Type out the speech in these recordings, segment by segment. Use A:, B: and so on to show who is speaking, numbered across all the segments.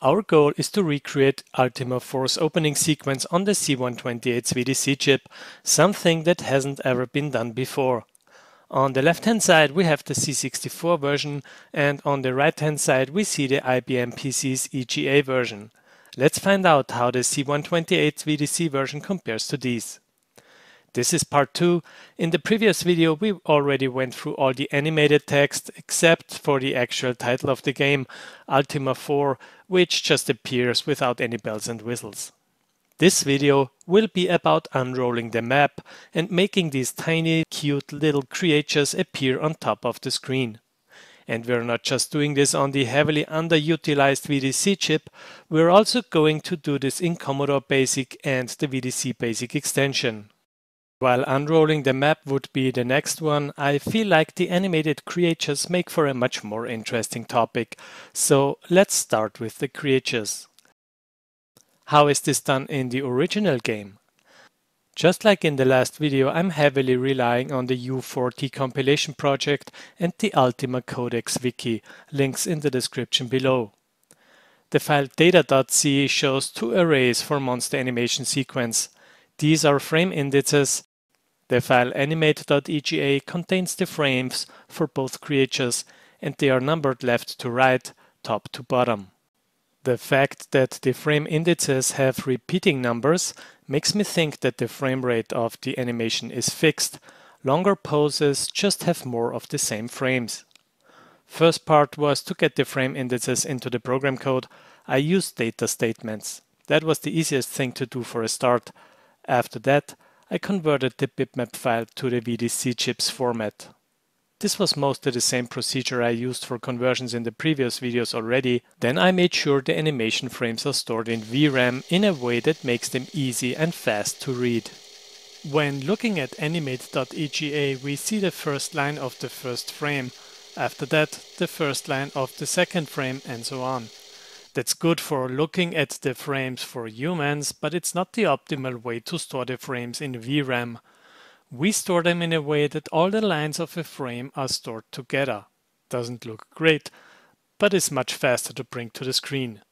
A: Our goal is to recreate Ultima 4's opening sequence on the C128's VDC chip, something that hasn't ever been done before. On the left hand side we have the C64 version and on the right hand side we see the IBM PC's EGA version. Let's find out how the C128's VDC version compares to these. This is part 2. In the previous video we already went through all the animated text except for the actual title of the game, Ultima 4, which just appears without any bells and whistles. This video will be about unrolling the map and making these tiny cute little creatures appear on top of the screen. And we're not just doing this on the heavily underutilized VDC chip, we're also going to do this in Commodore Basic and the VDC Basic extension. While unrolling the map would be the next one, I feel like the animated creatures make for a much more interesting topic. So let's start with the creatures. How is this done in the original game? Just like in the last video, I'm heavily relying on the U4 decompilation project and the Ultima Codex wiki, links in the description below. The file data.c shows two arrays for monster animation sequence. These are frame indices the file animate.ega contains the frames for both creatures and they are numbered left to right, top to bottom. The fact that the frame indices have repeating numbers makes me think that the frame rate of the animation is fixed. Longer poses just have more of the same frames. First part was to get the frame indices into the program code. I used data statements. That was the easiest thing to do for a start. After that, I converted the bitmap file to the VDC chips format. This was mostly the same procedure I used for conversions in the previous videos already. Then I made sure the animation frames are stored in VRAM in a way that makes them easy and fast to read. When looking at animate.ega we see the first line of the first frame, after that the first line of the second frame and so on. That's good for looking at the frames for humans, but it's not the optimal way to store the frames in VRAM. We store them in a way that all the lines of a frame are stored together. Doesn't look great, but is much faster to bring to the screen.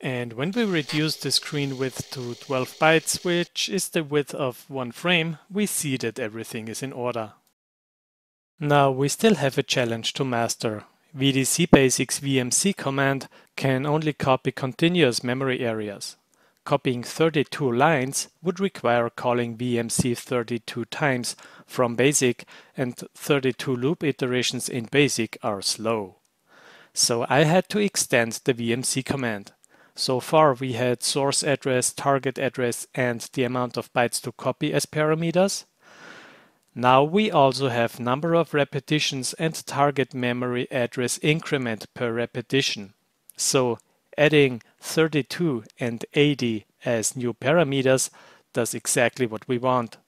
A: And when we reduce the screen width to 12 bytes, which is the width of one frame, we see that everything is in order. Now we still have a challenge to master. VDC Basics VMC command can only copy continuous memory areas. Copying 32 lines would require calling VMC 32 times from BASIC and 32 loop iterations in BASIC are slow. So I had to extend the VMC command. So far we had source address, target address and the amount of bytes to copy as parameters. Now we also have number of repetitions and target memory address increment per repetition. So adding 32 and 80 as new parameters does exactly what we want.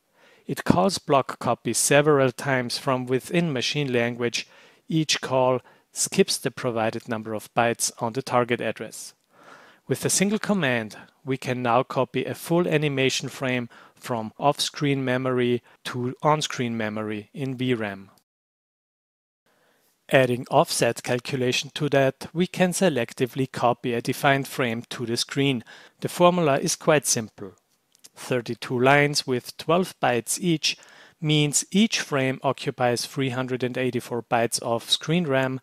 A: It calls block copy several times from within machine language. Each call skips the provided number of bytes on the target address. With a single command, we can now copy a full animation frame from off-screen memory to on-screen memory in VRAM. Adding offset calculation to that, we can selectively copy a defined frame to the screen. The formula is quite simple. 32 lines with 12 bytes each means each frame occupies 384 bytes of screen RAM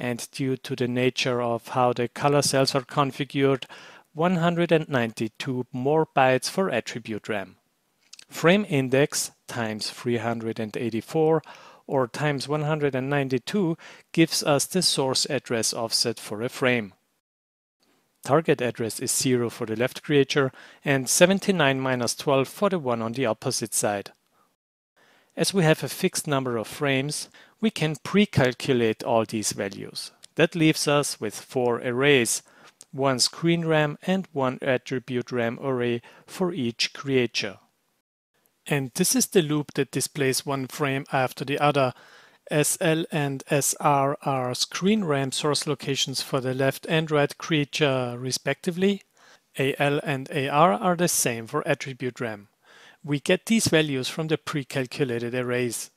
A: and due to the nature of how the color cells are configured, 192 more bytes for attribute RAM. Frame index times 384 or times 192 gives us the source address offset for a frame. Target address is 0 for the left creature and 79 minus 12 for the one on the opposite side. As we have a fixed number of frames, we can pre-calculate all these values. That leaves us with four arrays, one screen RAM and one attribute RAM array for each creature. And this is the loop that displays one frame after the other. SL and SR are screen RAM source locations for the left and right creature respectively. AL and AR are the same for attribute RAM. We get these values from the pre-calculated arrays.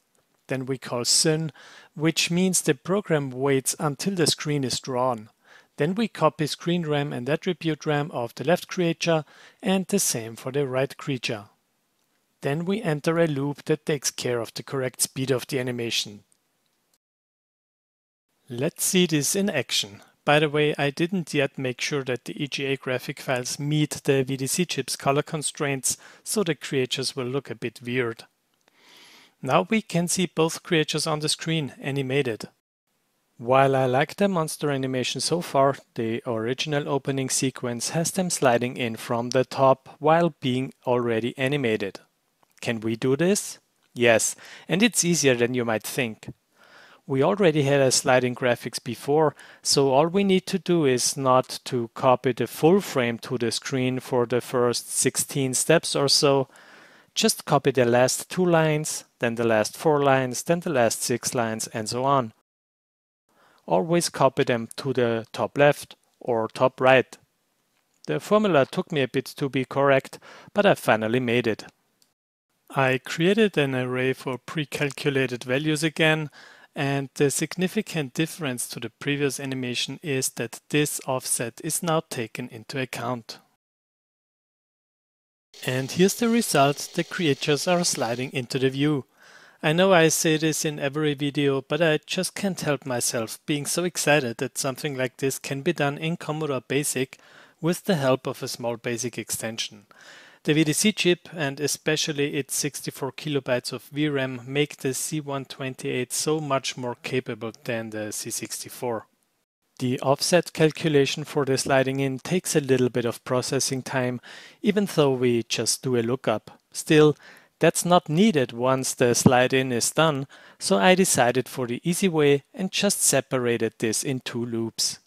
A: Then we call syn, which means the program waits until the screen is drawn. Then we copy screen RAM and attribute RAM of the left creature and the same for the right creature. Then we enter a loop that takes care of the correct speed of the animation. Let's see this in action. By the way, I didn't yet make sure that the EGA graphic files meet the VDC chip's color constraints, so the creatures will look a bit weird. Now we can see both creatures on the screen animated. While I like the monster animation so far, the original opening sequence has them sliding in from the top while being already animated. Can we do this? Yes, and it's easier than you might think. We already had a sliding graphics before, so all we need to do is not to copy the full frame to the screen for the first 16 steps or so, just copy the last two lines, then the last four lines, then the last six lines, and so on. Always copy them to the top left or top right. The formula took me a bit to be correct, but I finally made it. I created an array for pre-calculated values again, and the significant difference to the previous animation is that this offset is now taken into account. And here's the result, the creatures are sliding into the view. I know I say this in every video, but I just can't help myself being so excited that something like this can be done in Commodore BASIC with the help of a small BASIC extension. The VDC chip and especially its 64 kilobytes of VRAM make the C128 so much more capable than the C64. The offset calculation for the sliding in takes a little bit of processing time, even though we just do a lookup. Still, that's not needed once the slide in is done, so I decided for the easy way and just separated this in two loops.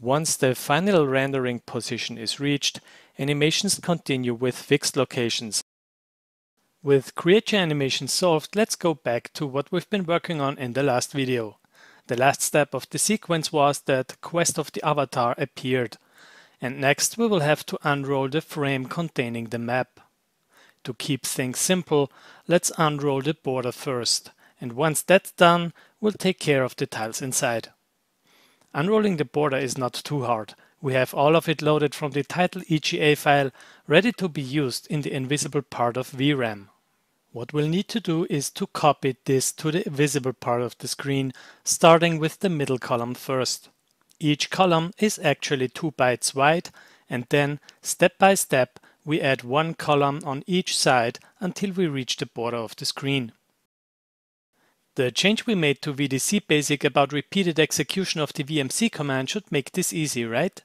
A: Once the final rendering position is reached, animations continue with fixed locations. With Creature Animation solved, let's go back to what we've been working on in the last video. The last step of the sequence was that Quest of the Avatar appeared. And next we will have to unroll the frame containing the map. To keep things simple, let's unroll the border first. And once that's done, we'll take care of the tiles inside. Unrolling the border is not too hard. We have all of it loaded from the title EGA file, ready to be used in the invisible part of VRAM. What we'll need to do is to copy this to the visible part of the screen, starting with the middle column first. Each column is actually 2 bytes wide, and then, step by step, we add one column on each side until we reach the border of the screen. The change we made to VDC Basic about repeated execution of the VMC command should make this easy, right?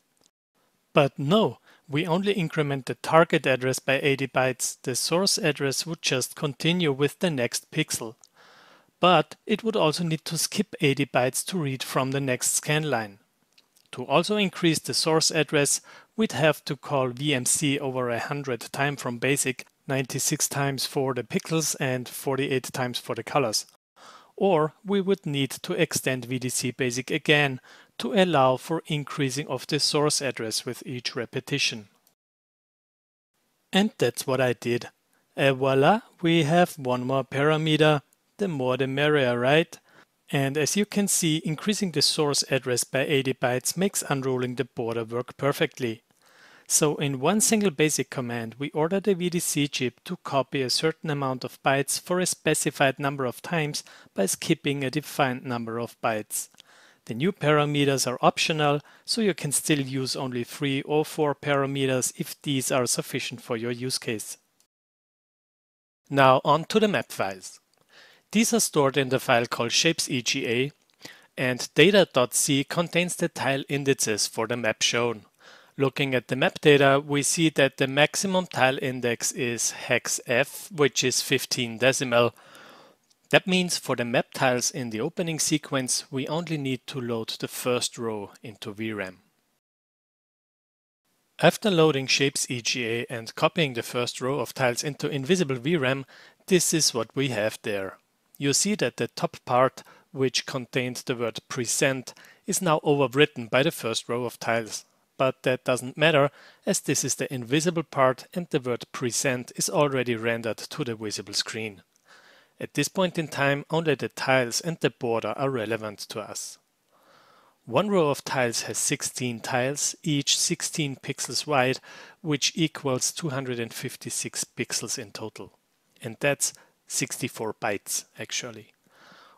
A: But no, we only increment the target address by 80 bytes. The source address would just continue with the next pixel. But it would also need to skip 80 bytes to read from the next scan line. To also increase the source address, we'd have to call VMC over 100 times from BASIC, 96 times for the pixels and 48 times for the colors. Or we would need to extend VDC Basic again to allow for increasing of the source address with each repetition. And that's what I did. Et voila, we have one more parameter, the more the merrier, right? And as you can see, increasing the source address by 80 bytes makes unrolling the border work perfectly. So in one single basic command, we order the VDC chip to copy a certain amount of bytes for a specified number of times by skipping a defined number of bytes. The new parameters are optional, so you can still use only three or four parameters if these are sufficient for your use case. Now on to the map files. These are stored in the file called shapes.ega and data.c contains the tile indices for the map shown. Looking at the map data, we see that the maximum tile index is hex f, which is 15 decimal, that means for the map tiles in the opening sequence, we only need to load the first row into VRAM. After loading shapes EGA and copying the first row of tiles into invisible VRAM, this is what we have there. You see that the top part, which contained the word present, is now overwritten by the first row of tiles. But that doesn't matter, as this is the invisible part and the word present is already rendered to the visible screen. At this point in time, only the tiles and the border are relevant to us. One row of tiles has 16 tiles, each 16 pixels wide, which equals 256 pixels in total. And that's 64 bytes actually.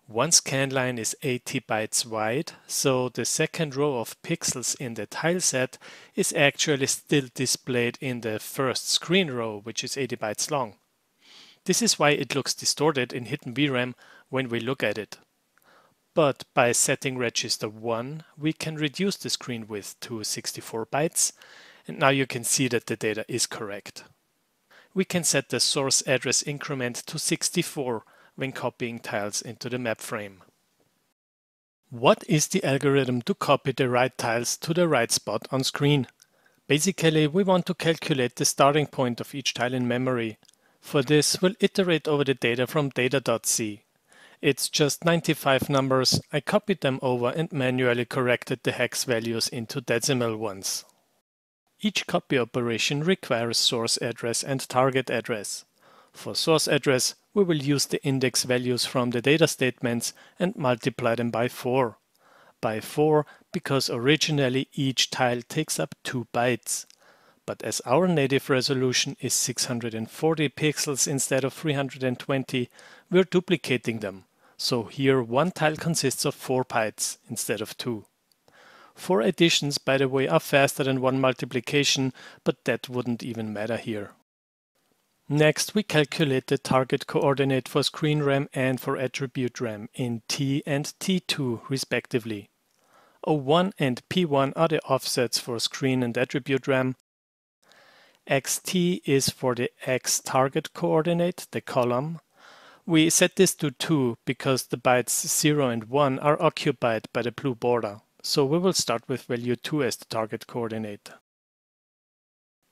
A: One scan line is 80 bytes wide, so the second row of pixels in the tile set is actually still displayed in the first screen row, which is 80 bytes long. This is why it looks distorted in hidden VRAM when we look at it. But by setting register 1, we can reduce the screen width to 64 bytes, and now you can see that the data is correct. We can set the source address increment to 64 when copying tiles into the map frame. What is the algorithm to copy the right tiles to the right spot on screen? Basically, we want to calculate the starting point of each tile in memory. For this, we'll iterate over the data from data.c. It's just 95 numbers, I copied them over and manually corrected the hex values into decimal ones. Each copy operation requires source address and target address. For source address, we will use the index values from the data statements and multiply them by 4. By 4 because originally each tile takes up 2 bytes. But as our native resolution is 640 pixels instead of 320, we're duplicating them. So here one tile consists of 4 bytes instead of 2. Four additions, by the way, are faster than one multiplication, but that wouldn't even matter here. Next, we calculate the target coordinate for screen RAM and for attribute RAM in T and T2 respectively. O1 and P1 are the offsets for screen and attribute RAM. XT is for the X target coordinate, the column, we set this to 2 because the bytes 0 and 1 are occupied by the blue border, so we will start with value 2 as the target coordinate.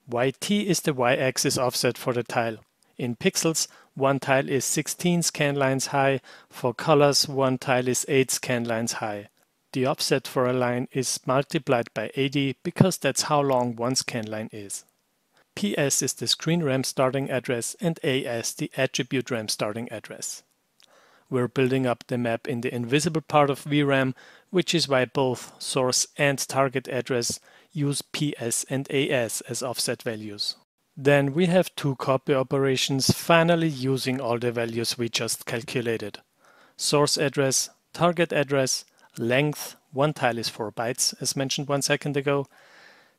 A: YT is the y-axis offset for the tile. In pixels, one tile is 16 scan lines high, for colors one tile is 8 scan lines high. The offset for a line is multiplied by 80 because that's how long one scan line is. PS is the screen RAM starting address and AS the attribute RAM starting address. We're building up the map in the invisible part of VRAM, which is why both source and target address use PS and AS as offset values. Then we have two copy operations finally using all the values we just calculated. Source address, target address, length, one tile is 4 bytes as mentioned one second ago,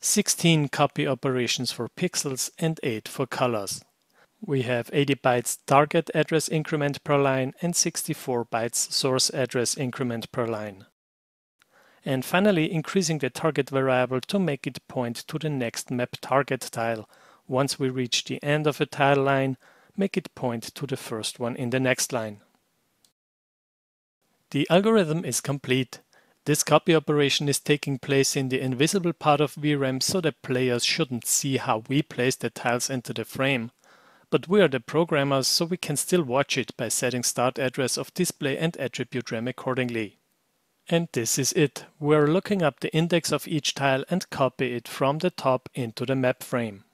A: 16 copy operations for pixels and 8 for colors. We have 80 bytes target address increment per line and 64 bytes source address increment per line. And finally increasing the target variable to make it point to the next map target tile. Once we reach the end of a tile line, make it point to the first one in the next line. The algorithm is complete. This copy operation is taking place in the invisible part of VRAM so that players shouldn't see how we place the tiles into the frame. But we are the programmers so we can still watch it by setting start address of display and attribute RAM accordingly. And this is it. We're looking up the index of each tile and copy it from the top into the map frame.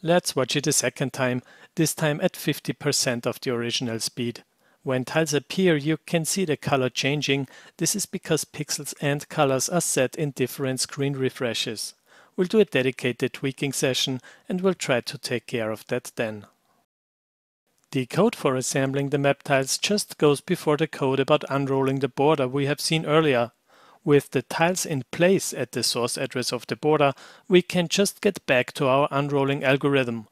A: Let's watch it a second time, this time at 50% of the original speed. When tiles appear, you can see the color changing. This is because pixels and colors are set in different screen refreshes. We'll do a dedicated tweaking session and we'll try to take care of that then. The code for assembling the map tiles just goes before the code about unrolling the border we have seen earlier. With the tiles in place at the source address of the border, we can just get back to our unrolling algorithm.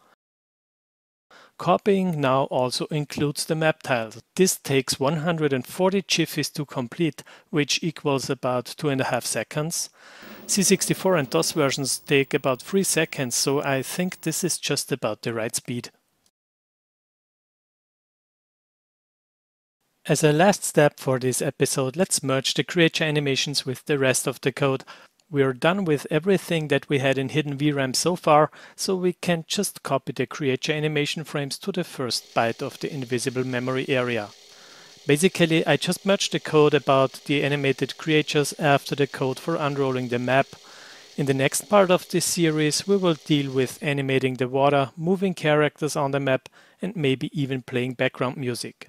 A: Copying now also includes the map tiles. This takes 140 jiffys to complete, which equals about two and a half seconds. C64 and DOS versions take about 3 seconds, so I think this is just about the right speed. As a last step for this episode, let's merge the creature animations with the rest of the code. We're done with everything that we had in hidden VRAM so far, so we can just copy the creature animation frames to the first byte of the invisible memory area. Basically, I just merged the code about the animated creatures after the code for unrolling the map. In the next part of this series, we will deal with animating the water, moving characters on the map, and maybe even playing background music.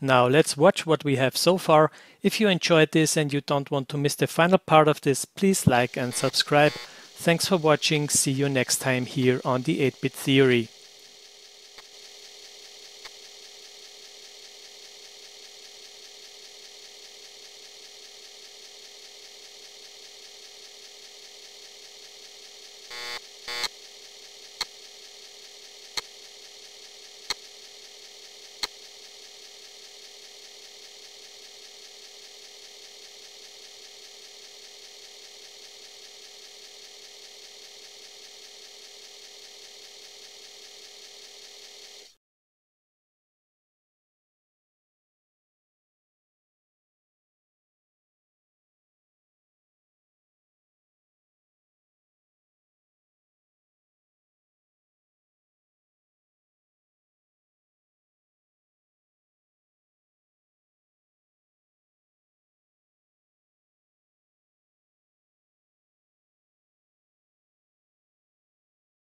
A: Now let's watch what we have so far. If you enjoyed this and you don't want to miss the final part of this, please like and subscribe. Thanks for watching, see you next time here on the 8-Bit Theory.